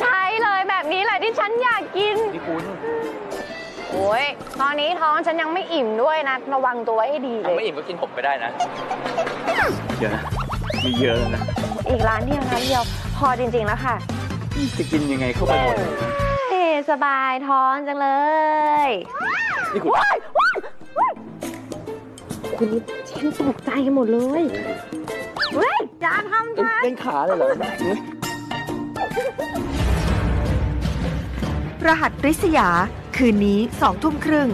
ใช่เลยแบบนี้แหละที่ฉันอยากกิน นี่คุณโอ้ยตอนนี้ท้องฉันยังไม่อิ่มด้วยนะ ระวังตัวไว้ให้ดีเลถ้าไม่ยอิ่มก็กินผมไปได้นะ เดี๋ยวนะมีเยอะแล้วนะ อีกร้านเดียวร้านเดียวพอจริงๆแล้วค่ะจะกินยังไงเข้าไปหมดเฮ้สบายท้องจังเลยนี่คุณว้ายว้ายว้ายคุณนี่ฉันตกใจหมดเลยเฮ้ยอย่าทำฉันเป็นขาเลยเหรอ รหัสริษยา คืนนี้สองทุ่มครึ่ง